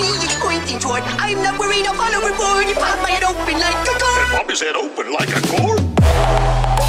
me it's pointing toward. I'm not worried, I'll follow overboard. You pop my head open like a door. And pop his head open like a core.